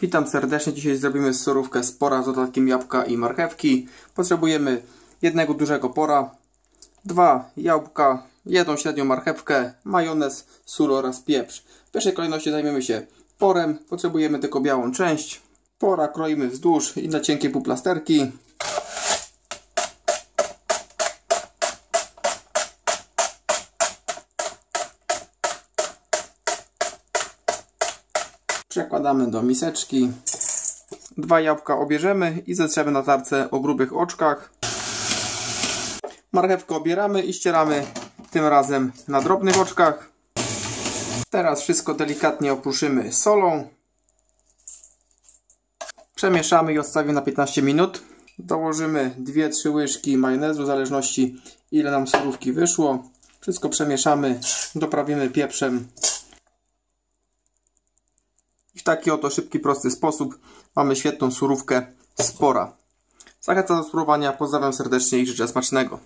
Witam serdecznie. Dzisiaj zrobimy surówkę z pora z dodatkiem jabłka i marchewki. Potrzebujemy jednego dużego pora, dwa jabłka, jedną średnią marchewkę, majonez, sól oraz pieprz. W pierwszej kolejności zajmiemy się porem. Potrzebujemy tylko białą część. Pora kroimy wzdłuż i na cienkie półplasterki. Przekładamy do miseczki. Dwa jabłka obierzemy i zetrzemy na tarce o grubych oczkach. Marchewkę obieramy i ścieramy tym razem na drobnych oczkach. Teraz wszystko delikatnie opruszymy solą. Przemieszamy i odstawimy na 15 minut. Dołożymy 2-3 łyżki majonezu, w zależności ile nam surówki wyszło. Wszystko przemieszamy, doprawimy pieprzem w taki oto szybki, prosty sposób mamy świetną surówkę spora. Zachęcam do spróbowania, pozdrawiam serdecznie i życzę smacznego.